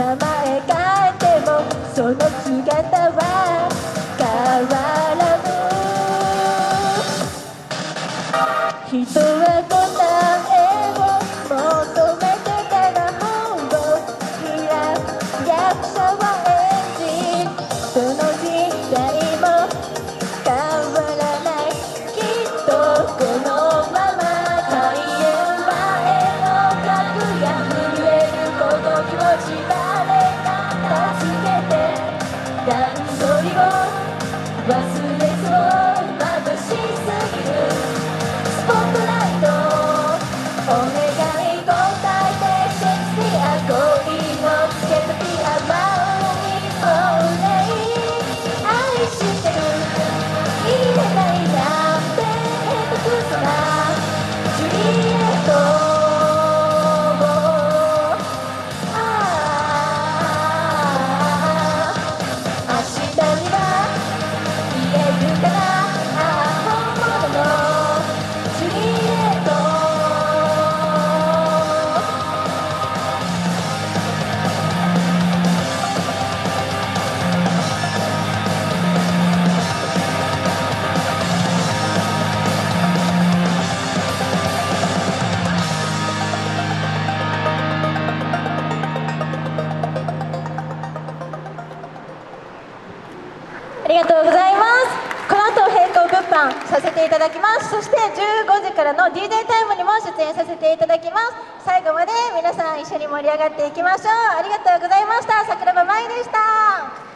名前変えてもその姿は変わらぬ。人は答えを求めてから本を開く。役者はりがとうございます。この後並行物販させていただきます。そして15時からの DJ タイムにも出演させていただきます。最後まで皆さん一緒に盛り上がっていきましょう。ありがとうございました。桜庭舞でした「